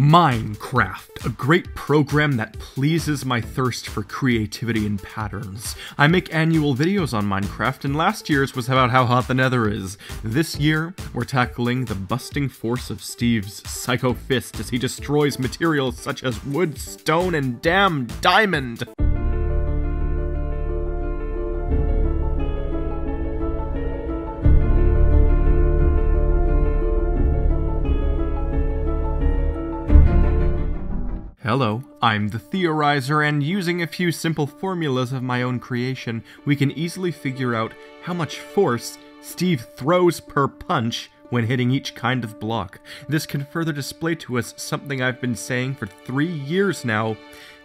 Minecraft, a great program that pleases my thirst for creativity and patterns. I make annual videos on Minecraft, and last year's was about how hot the nether is. This year, we're tackling the busting force of Steve's Psycho Fist as he destroys materials such as wood, stone, and damn diamond. Hello, I'm the Theorizer, and using a few simple formulas of my own creation, we can easily figure out how much force Steve throws per punch when hitting each kind of block. This can further display to us something I've been saying for three years now,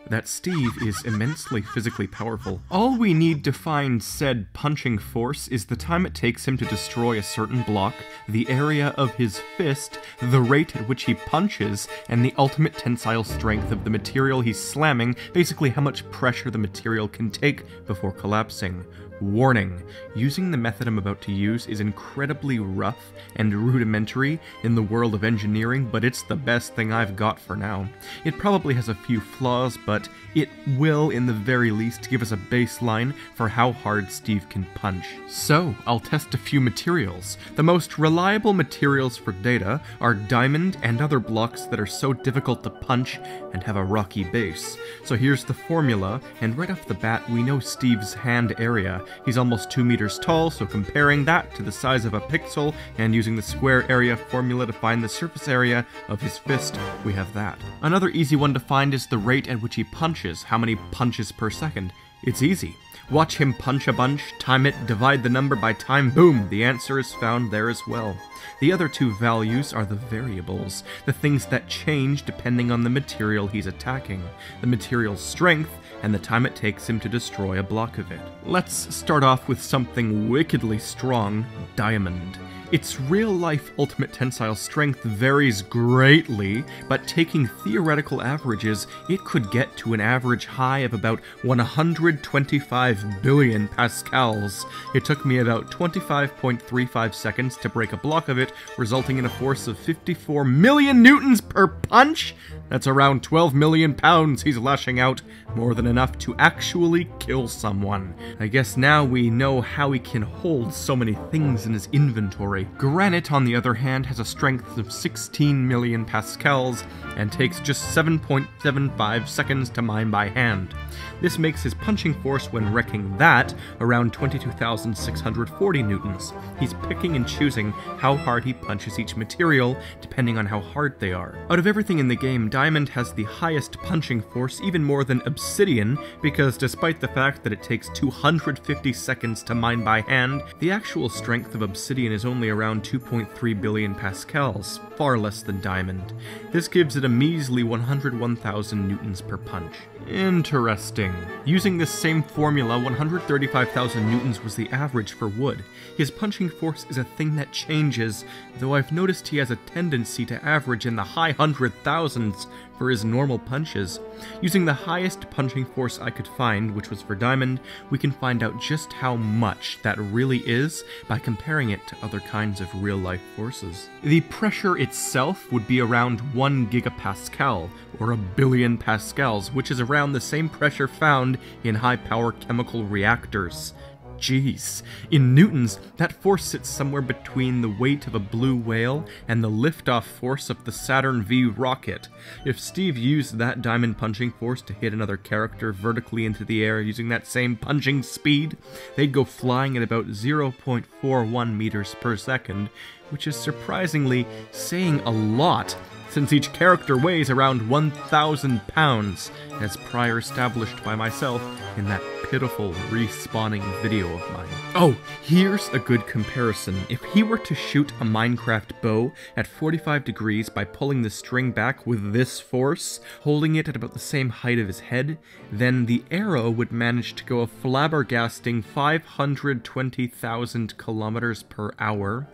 that Steve is immensely physically powerful. All we need to find said punching force is the time it takes him to destroy a certain block, the area of his fist, the rate at which he punches, and the ultimate tensile strength of the material he's slamming, basically how much pressure the material can take before collapsing. Warning, using the method I'm about to use is incredibly rough and rudimentary in the world of engineering, but it's the best thing I've got for now. It probably has a few flaws, but it will, in the very least, give us a baseline for how hard Steve can punch. So, I'll test a few materials. The most reliable materials for data are diamond and other blocks that are so difficult to punch and have a rocky base. So here's the formula, and right off the bat we know Steve's hand area He's almost 2 meters tall, so comparing that to the size of a pixel and using the square area formula to find the surface area of his fist, we have that. Another easy one to find is the rate at which he punches, how many punches per second. It's easy. Watch him punch a bunch, time it, divide the number by time, boom, the answer is found there as well. The other two values are the variables, the things that change depending on the material he's attacking, the material's strength, and the time it takes him to destroy a block of it. Let's start off with something wickedly strong, diamond. Its real-life ultimate tensile strength varies greatly, but taking theoretical averages, it could get to an average high of about 125 billion pascals. It took me about 25.35 seconds to break a block of it, resulting in a force of 54 million newtons per punch? That's around 12 million pounds he's lashing out, more than enough to actually kill someone. I guess now we know how he can hold so many things in his inventory. Granite, on the other hand, has a strength of 16 million pascals and takes just 7.75 seconds to mine by hand. This makes his punching force when wrecking that around 22,640 newtons. He's picking and choosing how hard he punches each material, depending on how hard they are. Out of everything in the game, Diamond has the highest punching force, even more than Obsidian, because despite the fact that it takes 250 seconds to mine by hand, the actual strength of Obsidian is only around 2.3 billion pascals, far less than Diamond. This gives it a measly 101,000 newtons per punch. Interesting. Using this same formula, 135,000 newtons was the average for wood. His punching force is a thing that changes, though I've noticed he has a tendency to average in the high hundred thousands for his normal punches. Using the highest punching force I could find, which was for Diamond, we can find out just how much that really is by comparing it to other kinds of real-life forces. The pressure itself would be around 1 gigapascal, or a billion pascals, which is around the same pressure found in high-power chemical reactors. Jeez. In newtons, that force sits somewhere between the weight of a blue whale and the liftoff force of the Saturn V rocket. If Steve used that diamond punching force to hit another character vertically into the air using that same punching speed, they'd go flying at about 0.41 meters per second, which is surprisingly saying a lot since each character weighs around 1,000 pounds, as prior established by myself in that pitiful respawning video of mine. Oh, here's a good comparison. If he were to shoot a Minecraft bow at 45 degrees by pulling the string back with this force, holding it at about the same height of his head, then the arrow would manage to go a flabbergasting 520,000 kilometers per hour,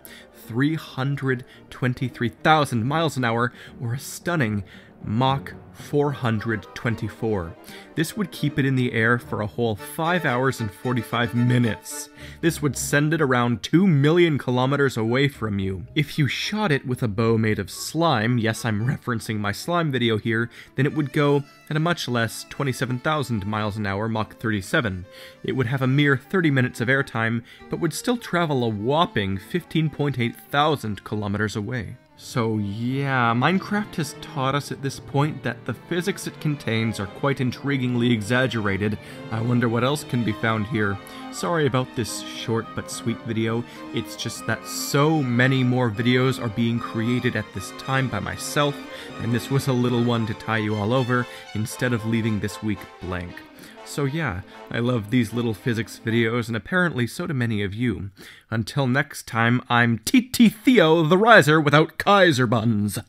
323,000 miles an hour, or a stunning Mach 424. This would keep it in the air for a whole 5 hours and 45 minutes. This would send it around 2 million kilometers away from you. If you shot it with a bow made of slime, yes, I'm referencing my slime video here, then it would go at a much less 27,000 miles an hour, Mach 37. It would have a mere 30 minutes of airtime, but would still travel a whopping 15.8 thousand kilometers away. So yeah, Minecraft has taught us at this point that the physics it contains are quite intriguingly exaggerated. I wonder what else can be found here. Sorry about this short but sweet video, it's just that so many more videos are being created at this time by myself, and this was a little one to tie you all over, instead of leaving this week blank. So yeah, I love these little physics videos, and apparently so do many of you. Until next time, I'm TT Theo the Riser without Kaiser buns.